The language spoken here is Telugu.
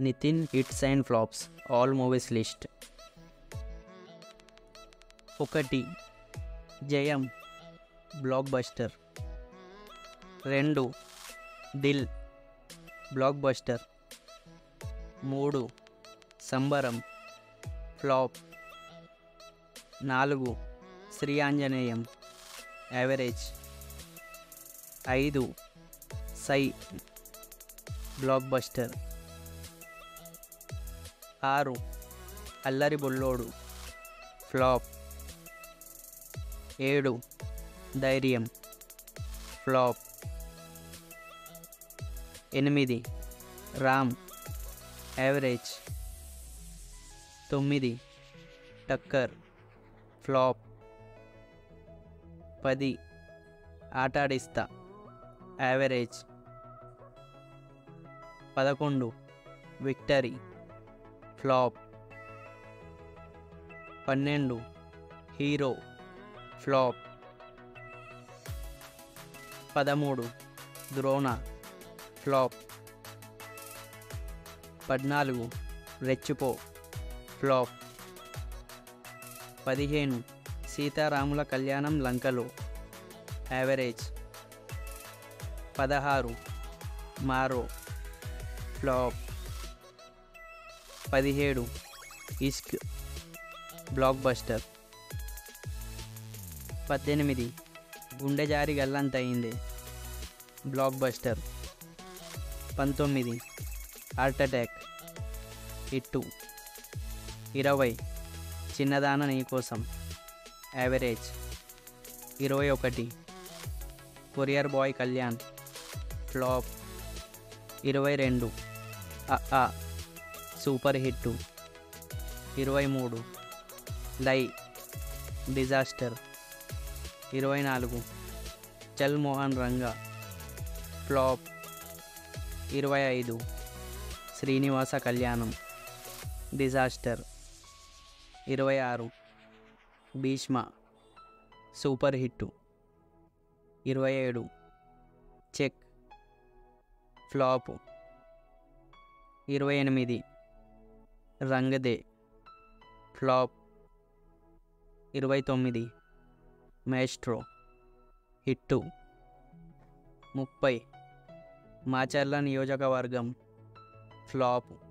Nitin hits and flops all movies list. ఒకటి జయం బ్లాక్ బస్టర్ రెండు దిల్ బ్లాక్ బస్టర్ మూడు సంబరం ఫ్లాప్. నాలుగు శ్రీ ఆంజనేయం యావరేజ్. ఐదు సై బ్లాక్ బస్టర్ ఆరు అల్లరి బుల్లోడు ఫ్లాప్. ఏడు ధైర్యం ఫ్లాప్. ఎనిమిది రామ్ యావరేజ్. తొమ్మిది టక్కర్ ఫ్లాప్. పది ఆటాడిస్తా యావరేజ్. పదకొండు విక్టరీ. ఫ్లాప్. పన్నెండు. హీరో. ఫ్లాప్. పదమూడు. ద్రోణ. ఫ్లాప్. పద్నాలుగు. రెచ్చిపో. ఫ్లాప్. పదిహేను. సీతారాముల కళ్యాణం లంకలో. యావరేజ్. పదహారు. మారో. ఫ్లాప్. పదిహేడు ఇష్క్ బ్లాక్ బస్టర్ పద్దెనిమిది గుండె జారి గల్లంతయింది. బ్లాక్ బస్టర్ పంతొమ్మిది హార్ట్ అటాక్. ఇట్టు. ఇరవై చిన్నదాన నీకోసం యావరేజ్. ఇరవై ఒకటి కొరియర్ బాయ్ కళ్యాణ్. ఫ్లాప్. ఇరవై రెండు ఆ సూపర్ హిట్టు. ఇరవై మూడు లై. డిజాస్టర్. ఇరవై నాలుగు చల్ మోహన్ రంగా. ఫ్లాప్. ఇరవై ఐదు శ్రీనివాస కళ్యాణం. డిజాస్టర్. ఇరవై ఆరు భీష్మ. Super hit. ఇరవై ఏడు చెక్. ఫ్లాప్. ఇరవై ఎనిమిది రంగదే. ఫ్లాప్. ఇరవై తొమ్మిది. మేస్ట్రో. హిట్టు. ముప్పై. మాచర్ల నియోజకవర్గం. ఫ్లాప్.